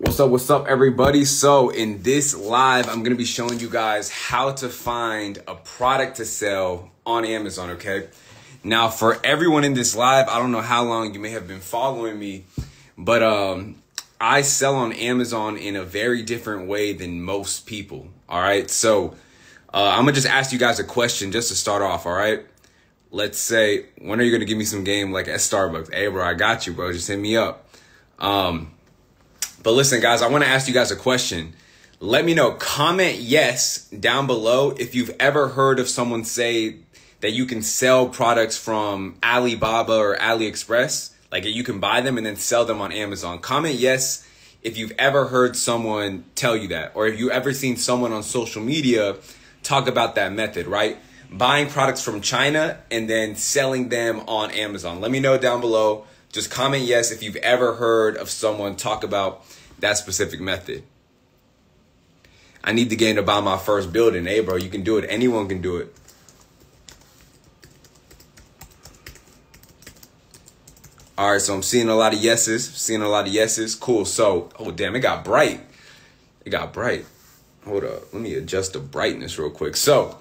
What's up, what's up, everybody? So, in this live, I'm gonna be showing you guys how to find a product to sell on Amazon, okay? Now, for everyone in this live, I don't know how long you may have been following me, but um, I sell on Amazon in a very different way than most people, all right? So, uh, I'm gonna just ask you guys a question just to start off, all right? Let's say, when are you gonna give me some game like at Starbucks? Hey, bro, I got you, bro. Just hit me up. Um, but listen, guys, I want to ask you guys a question. Let me know. Comment yes down below if you've ever heard of someone say that you can sell products from Alibaba or AliExpress. Like you can buy them and then sell them on Amazon. Comment yes if you've ever heard someone tell you that, or if you've ever seen someone on social media talk about that method, right? Buying products from China and then selling them on Amazon. Let me know down below. Just comment yes if you've ever heard of someone talk about that specific method. I need the game to buy my first building. Hey, bro, you can do it. Anyone can do it. All right, so I'm seeing a lot of yeses. Seeing a lot of yeses. Cool. So, oh damn, it got bright. It got bright. Hold up. Let me adjust the brightness real quick. So,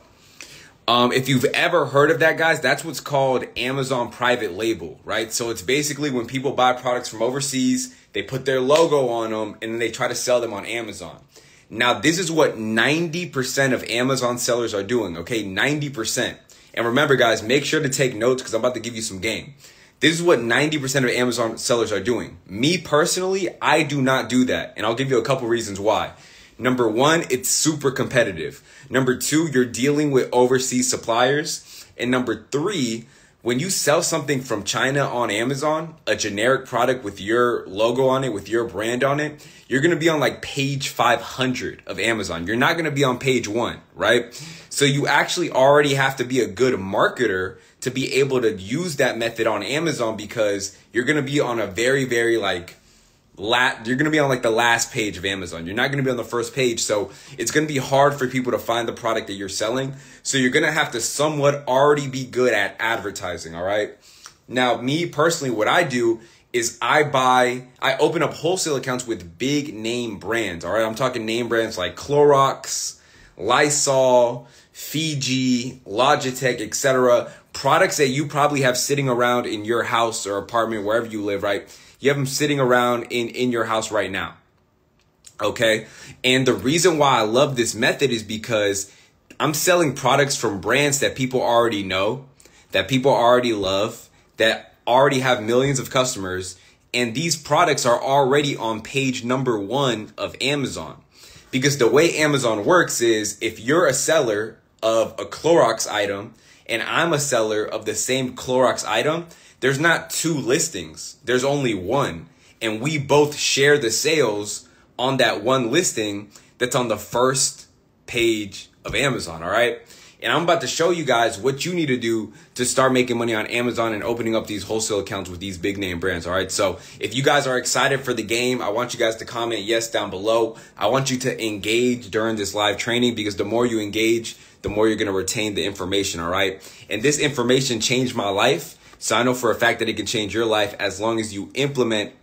um, if you've ever heard of that, guys, that's what's called Amazon private label, right? So it's basically when people buy products from overseas, they put their logo on them and then they try to sell them on Amazon. Now, this is what 90% of Amazon sellers are doing, okay? 90%. And remember, guys, make sure to take notes because I'm about to give you some game. This is what 90% of Amazon sellers are doing. Me personally, I do not do that. And I'll give you a couple reasons why. Number one, it's super competitive. Number two, you're dealing with overseas suppliers. And number three, when you sell something from China on Amazon, a generic product with your logo on it, with your brand on it, you're to be on like page 500 of Amazon. You're not to be on page one, right? So you actually already have to be a good marketer to be able to use that method on Amazon because you're to be on a very, very like, lat you're going to be on like the last page of Amazon. You're not going to be on the first page. So it's going to be hard for people to find the product that you're selling. So you're going to have to somewhat already be good at advertising, all right? Now, me personally what I do is I buy I open up wholesale accounts with big name brands, all right? I'm talking name brands like Clorox, Lysol, Fiji, Logitech, etc. Products that you probably have sitting around in your house or apartment wherever you live, right? You have them sitting around in, in your house right now. Okay. And the reason why I love this method is because I'm selling products from brands that people already know, that people already love, that already have millions of customers. And these products are already on page number one of Amazon. Because the way Amazon works is if you're a seller of a Clorox item and I'm a seller of the same Clorox item, there's not two listings, there's only one. And we both share the sales on that one listing that's on the first page of Amazon, all right? And I'm about to show you guys what you need to do to start making money on Amazon and opening up these wholesale accounts with these big name brands. All right. So if you guys are excited for the game, I want you guys to comment yes down below. I want you to engage during this live training because the more you engage, the more you're going to retain the information. All right. And this information changed my life. So I know for a fact that it can change your life as long as you implement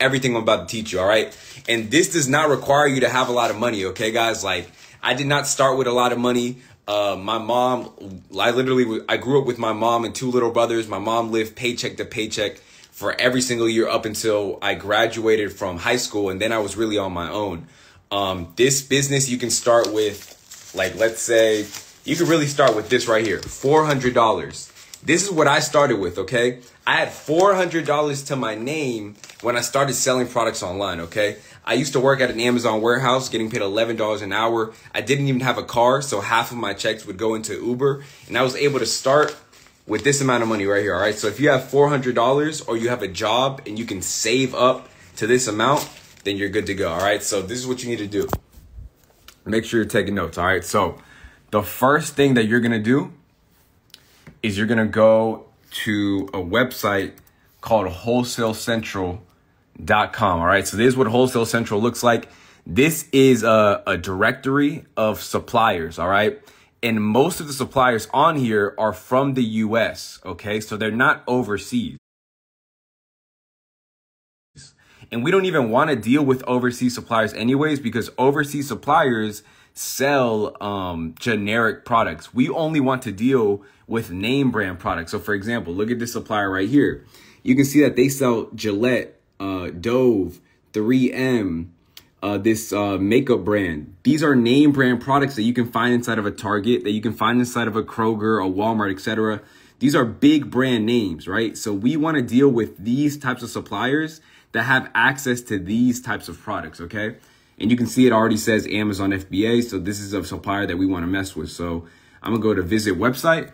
everything I'm about to teach you, all right? And this does not require you to have a lot of money, okay, guys? Like, I did not start with a lot of money. Uh, my mom, I literally, I grew up with my mom and two little brothers. My mom lived paycheck to paycheck for every single year up until I graduated from high school, and then I was really on my own. Um, this business you can start with, like, let's say, you could really start with this right here, $400 this is what I started with, okay? I had $400 to my name when I started selling products online, okay? I used to work at an Amazon warehouse getting paid $11 an hour. I didn't even have a car, so half of my checks would go into Uber. And I was able to start with this amount of money right here, all right? So if you have $400 or you have a job and you can save up to this amount, then you're good to go, all right? So this is what you need to do. Make sure you're taking notes, all right? So the first thing that you're gonna do is you're gonna go to a website called wholesalecentral.com. All right, so this is what Wholesale Central looks like. This is a, a directory of suppliers. All right. And most of the suppliers on here are from the US. Okay. So they're not overseas. And we don't even want to deal with overseas suppliers anyways, because overseas suppliers sell um, generic products. We only want to deal with name brand products. So for example, look at this supplier right here. You can see that they sell Gillette, uh, Dove, 3M, uh, this uh, makeup brand. These are name brand products that you can find inside of a Target, that you can find inside of a Kroger, a Walmart, etc. These are big brand names, right? So we want to deal with these types of suppliers that have access to these types of products, okay? And you can see it already says Amazon FBA, so this is a supplier that we want to mess with. So I'm gonna go to visit website,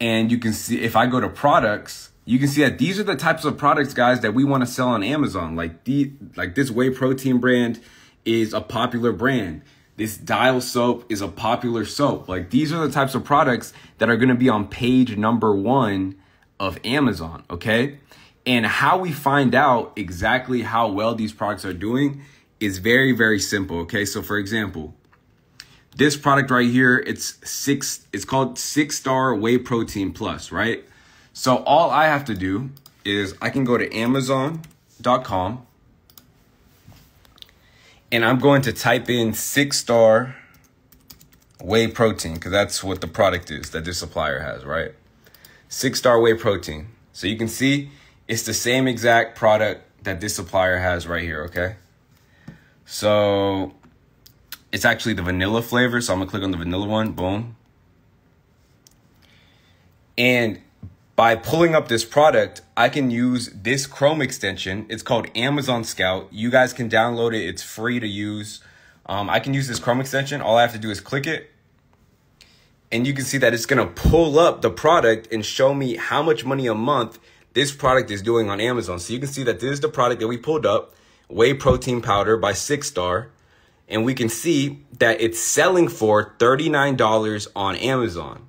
and you can see if I go to products, you can see that these are the types of products, guys, that we want to sell on Amazon. Like the like this whey protein brand is a popular brand. This dial soap is a popular soap. Like these are the types of products that are going to be on page number one of Amazon. Okay. And how we find out exactly how well these products are doing is very, very simple. Okay. So for example, this product right here, it's six, it's called six star whey protein plus, right? So all I have to do is I can go to amazon.com and I'm going to type in six star whey protein because that's what the product is that this supplier has, right? Six star whey protein. So you can see it's the same exact product that this supplier has right here, okay? So it's actually the vanilla flavor. So I'm gonna click on the vanilla one, boom. And by pulling up this product, I can use this Chrome extension. It's called Amazon Scout. You guys can download it. It's free to use. Um, I can use this Chrome extension. All I have to do is click it. And you can see that it's going to pull up the product and show me how much money a month this product is doing on Amazon. So you can see that this is the product that we pulled up, Whey Protein Powder by Six Star. And we can see that it's selling for $39 on Amazon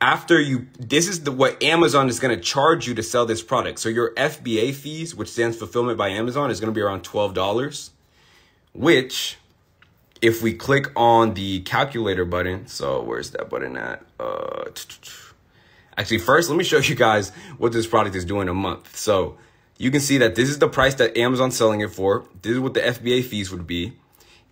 after you this is the what Amazon is going to charge you to sell this product. So your FBA fees, which stands fulfillment by Amazon, is going to be around $12, which if we click on the calculator button, so where's that button at? Uh Actually, first let me show you guys what this product is doing a month. So, you can see that this is the price that Amazon's selling it for. This is what the FBA fees would be.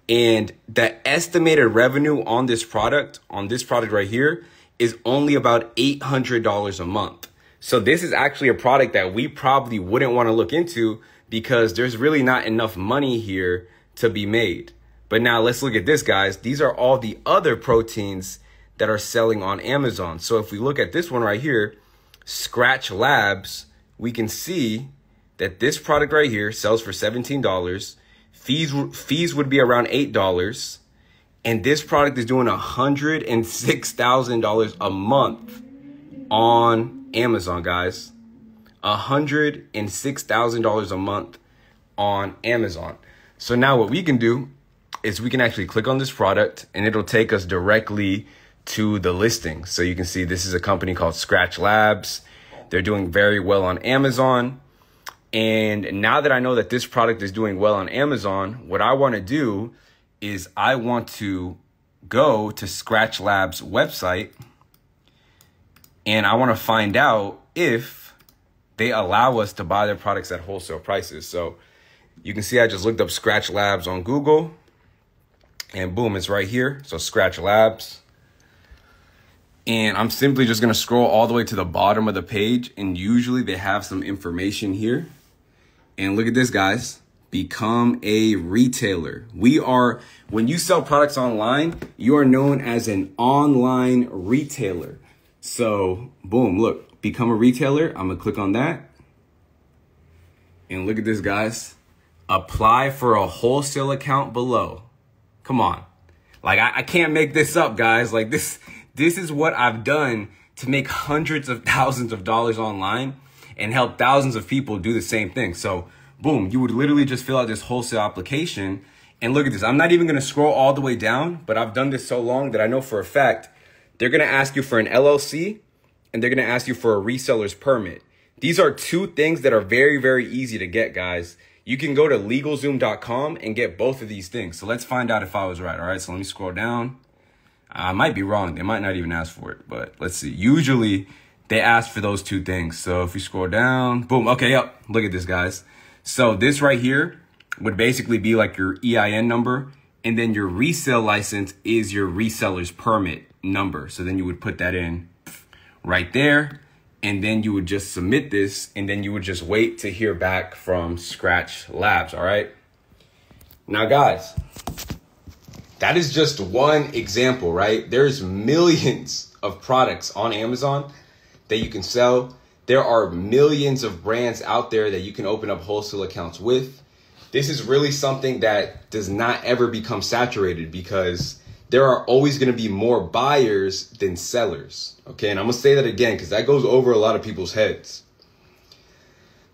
And the estimated revenue on this product, on this product right here, is only about $800 a month. So this is actually a product that we probably wouldn't want to look into because there's really not enough money here to be made. But now let's look at this, guys. These are all the other proteins that are selling on Amazon. So if we look at this one right here, Skratch Labs, we can see that this product right here sells for $17. Fees, fees would be around $8 and this product is doing $106,000 a month on Amazon, guys. $106,000 a month on Amazon. So now what we can do is we can actually click on this product and it'll take us directly to the listing. So you can see this is a company called Skratch Labs. They're doing very well on Amazon. And now that I know that this product is doing well on Amazon, what I want to do is I want to go to Skratch Labs website and I want to find out if they allow us to buy their products at wholesale prices. So you can see I just looked up Skratch Labs on Google and boom, it's right here. So Skratch Labs. And I'm simply just to scroll all the way to the bottom of the page. And usually they have some information here. And look at this, guys become a retailer. We are, when you sell products online, you are known as an online retailer. So, boom, look, become a retailer. I'm gonna click on that. And look at this, guys. Apply for a wholesale account below. Come on. Like, I, I can't make this up, guys. Like, this, this is what I've done to make hundreds of thousands of dollars online and help thousands of people do the same thing. So, boom, you would literally just fill out this wholesale application. And look at this. I'm not even going to scroll all the way down, but I've done this so long that I know for a fact they're going to ask you for an LLC and they're going to ask you for a reseller's permit. These are two things that are very, very easy to get, guys. You can go to LegalZoom.com and get both of these things. So let's find out if I was right. All right, so let me scroll down. I might be wrong. They might not even ask for it, but let's see. Usually they ask for those two things. So if you scroll down, boom, okay, yep, look at this, guys. So this right here would basically be like your EIN number, and then your resale license is your reseller's permit number. So then you would put that in right there, and then you would just submit this, and then you would just wait to hear back from Skratch Labs, all right? Now, guys, that is just one example, right? There's millions of products on Amazon that you can sell. There are millions of brands out there that you can open up wholesale accounts with. This is really something that does not ever become saturated because there are always going to be more buyers than sellers. Okay, and I'm going to say that again because that goes over a lot of people's heads.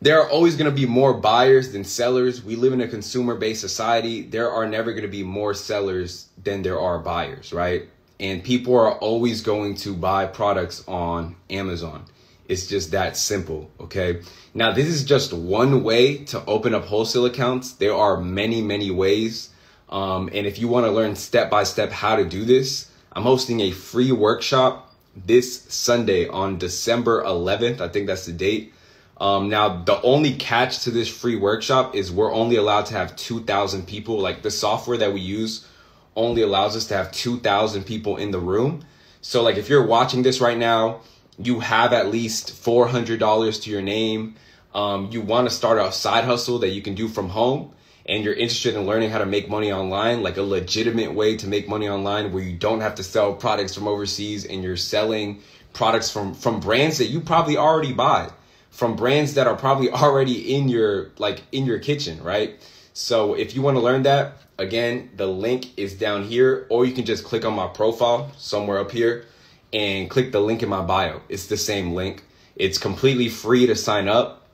There are always going to be more buyers than sellers. We live in a consumer based society. There are never going to be more sellers than there are buyers, right? and people are always going to buy products on Amazon. It's just that simple, okay? Now, this is just one way to open up wholesale accounts. There are many, many ways. Um, and if you want to learn step by step how to do this, I'm hosting a free workshop this Sunday on December 11th. I think that's the date. Um, now, the only catch to this free workshop is we're only allowed to have 2,000 people. Like the software that we use only allows us to have 2,000 people in the room. So, like, if you're watching this right now, you have at least $400 to your name. Um, you want to start a side hustle that you can do from home, and you're interested in learning how to make money online, like a legitimate way to make money online where you don't have to sell products from overseas and you're selling products from from brands that you probably already buy from brands that are probably already in your like in your kitchen right so if you want to learn that Again, the link is down here, or you can just click on my profile somewhere up here and click the link in my bio. It's the same link. It's completely free to sign up.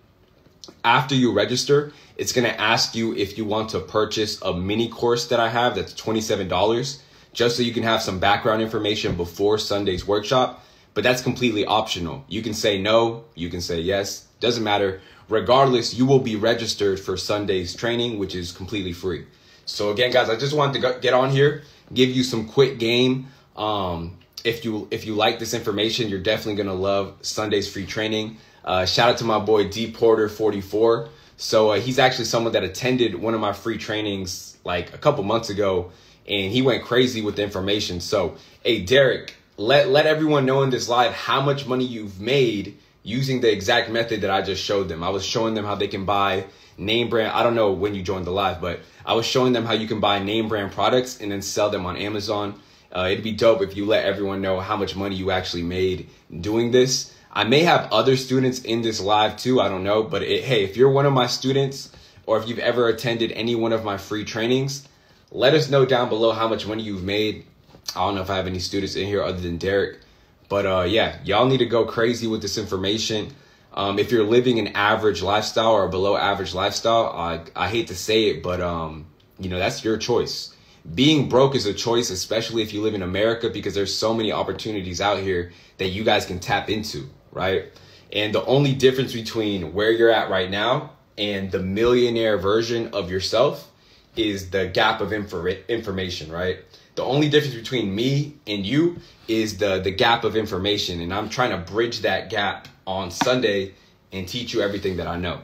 After you register, it's going to ask you if you want to purchase a mini course that I have that's $27 just so you can have some background information before Sunday's workshop. But that's completely optional. You can say no, you can say yes, doesn't matter. Regardless, you will be registered for Sunday's training, which is completely free. So again, guys, I just wanted to get on here, give you some quick game. Um, if you if you like this information, you're definitely gonna love Sunday's free training. Uh, shout out to my boy D Porter 44. So uh, he's actually someone that attended one of my free trainings like a couple months ago, and he went crazy with the information. So hey, Derek, let let everyone know in this live how much money you've made using the exact method that I just showed them. I was showing them how they can buy name brand. I don't know when you joined the live, but I was showing them how you can buy name brand products and then sell them on Amazon. Uh, it'd be dope if you let everyone know how much money you actually made doing this. I may have other students in this live too. I don't know, but it, hey, if you're one of my students or if you've ever attended any one of my free trainings, let us know down below how much money you've made. I don't know if I have any students in here other than Derek, but uh, yeah, y'all need to go crazy with this information. Um, if you're living an average lifestyle or below average lifestyle, I, I hate to say it, but um, you know that's your choice. Being broke is a choice, especially if you live in America, because there's so many opportunities out here that you guys can tap into, right? And the only difference between where you're at right now and the millionaire version of yourself is the gap of infor- information, right? The only difference between me and you is the the gap of information, and I'm trying to bridge that gap on Sunday and teach you everything that I know.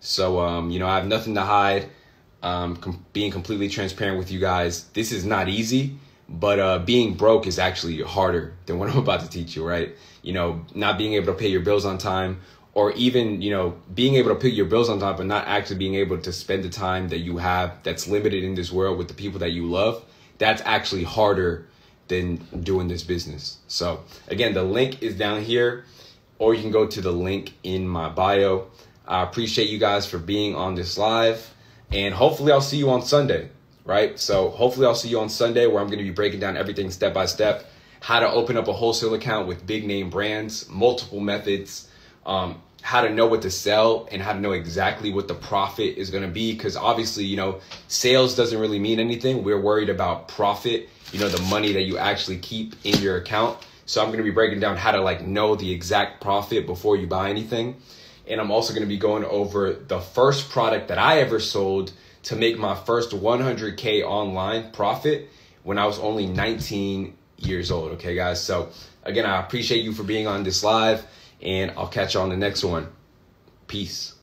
So, um, you know, I have nothing to hide. Um, com- being completely transparent with you guys. This is not easy, but uh, being broke is actually harder than what I'm about to teach you, right? You know, not being able to pay your bills on time, or even, you know, being able to pay your bills on time, but not actually being able to spend the time that you have that's limited in this world with the people that you love. That's actually harder than doing this business. So, again, the link is down here or you can go to the link in my bio. I appreciate you guys for being on this live, and hopefully, I'll see you on Sunday, right? So, hopefully, I'll see you on Sunday where I'm going to be breaking down everything step by step how to open up a wholesale account with big name brands, multiple methods, um, how to know what to sell, and how to know exactly what the profit is going to be. Because obviously, you know, sales doesn't really mean anything. We're worried about profit, you know, the money that you actually keep in your account. So I'm going to be breaking down how to like know the exact profit before you buy anything. And I'm also going to be going over the first product that I ever sold to make my first 100K online profit when I was only 19 years old. Okay, guys. So again, I appreciate you for being on this live. And I'll catch you on the next one. Peace.